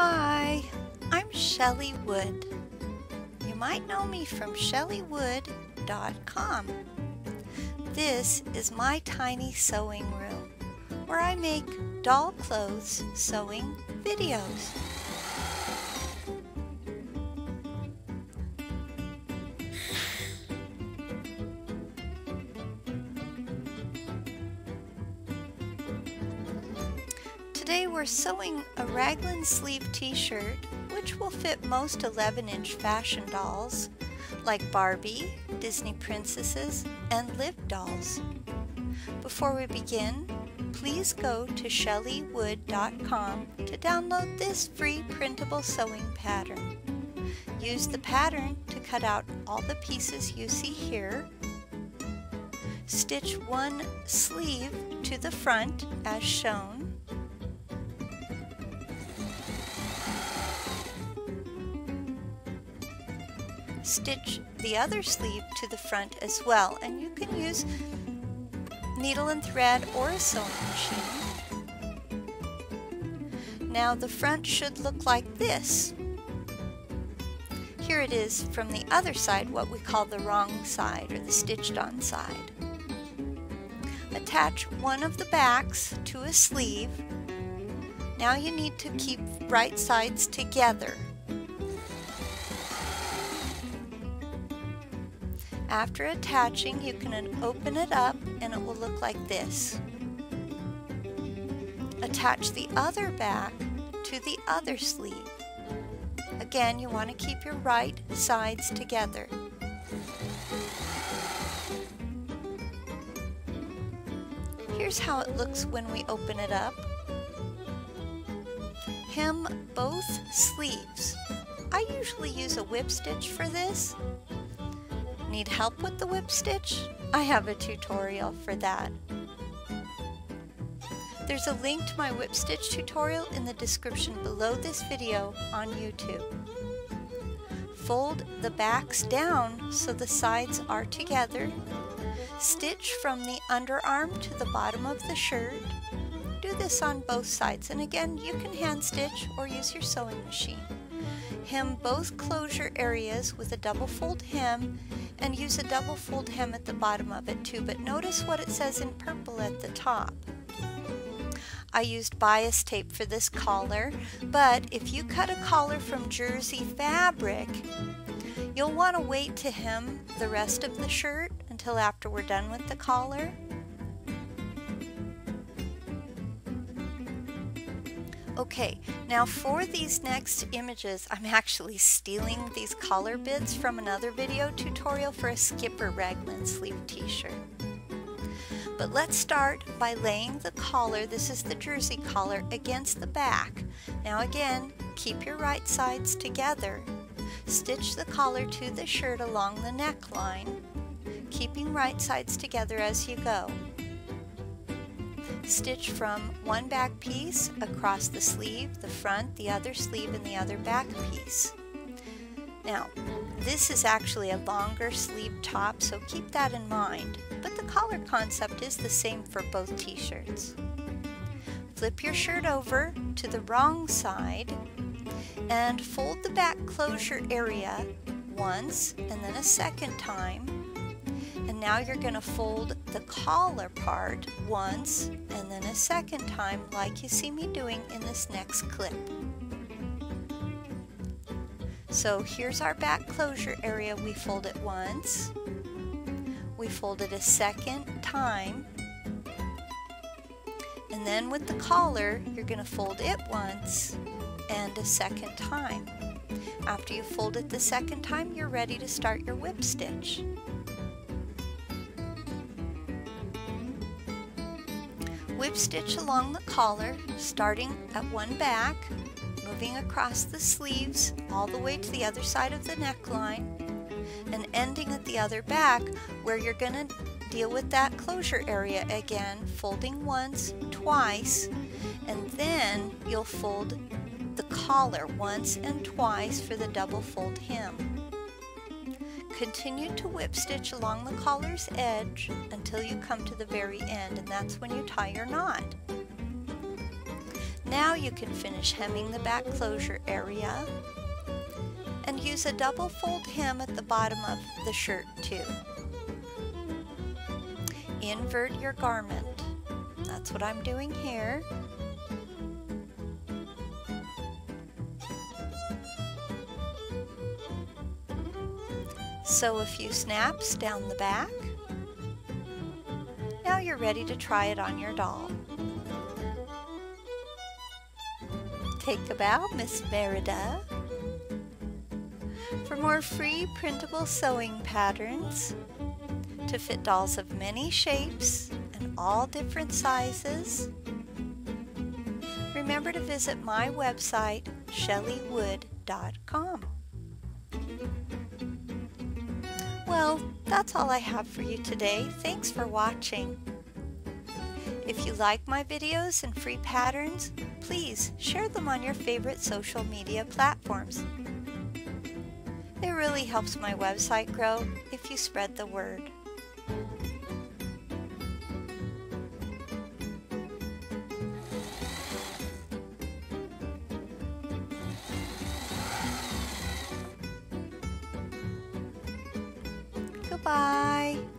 Hi, I'm Chelly Wood. You might know me from chellywood.com. This is my tiny sewing room where I make doll clothes sewing videos. Today we're sewing a raglan sleeve t-shirt which will fit most 11 inch fashion dolls like Barbie, Disney princesses, and Liv dolls. Before we begin, please go to chellywood.com to download this free printable sewing pattern. Use the pattern to cut out all the pieces you see here. Stitch one sleeve to the front as shown stitch the other sleeve to the front as well and you can use needle and thread or a sewing machine. Now the front should look like this. Here it is from the other side, what we call the wrong side or the stitched on side. Attach one of the backs to a sleeve. Now you need to keep right sides together After attaching, you can open it up and it will look like this. Attach the other back to the other sleeve. Again, you want to keep your right sides together. Here's how it looks when we open it up. Hem both sleeves. I usually use a whip stitch for this, Need help with the whip stitch? I have a tutorial for that. There's a link to my whip stitch tutorial in the description below this video on YouTube. Fold the backs down so the sides are together. Stitch from the underarm to the bottom of the shirt. Do this on both sides and again you can hand stitch or use your sewing machine. Hem both closure areas with a double fold hem and use a double fold hem at the bottom of it too, but notice what it says in purple at the top. I used bias tape for this collar, but if you cut a collar from jersey fabric, you'll want to wait to hem the rest of the shirt until after we're done with the collar. Okay, now for these next images, I'm actually stealing these collar bits from another video tutorial for a Skipper Raglan sleeve t-shirt. But let's start by laying the collar, this is the jersey collar, against the back. Now again, keep your right sides together. Stitch the collar to the shirt along the neckline, keeping right sides together as you go. Stitch from one back piece across the sleeve, the front, the other sleeve, and the other back piece. Now, this is actually a longer sleeve top, so keep that in mind, but the collar concept is the same for both t-shirts. Flip your shirt over to the wrong side and fold the back closure area once and then a second time and now you're going to fold the collar part once and then a second time like you see me doing in this next clip. So here's our back closure area. We fold it once. We fold it a second time. And then with the collar, you're going to fold it once and a second time. After you fold it the second time, you're ready to start your whip stitch. Whip stitch along the collar, starting at one back, moving across the sleeves all the way to the other side of the neckline, and ending at the other back where you're going to deal with that closure area again, folding once, twice, and then you'll fold the collar once and twice for the double fold hem. Continue to whip stitch along the collar's edge until you come to the very end and that's when you tie your knot. Now you can finish hemming the back closure area and use a double fold hem at the bottom of the shirt too. Invert your garment. That's what I'm doing here. Sew a few snaps down the back. Now you're ready to try it on your doll. Take a bow, Miss Merida. For more free printable sewing patterns to fit dolls of many shapes and all different sizes, remember to visit my website, chellywood.com. Well, that's all I have for you today. Thanks for watching. If you like my videos and free patterns, please share them on your favorite social media platforms. It really helps my website grow if you spread the word. Goodbye.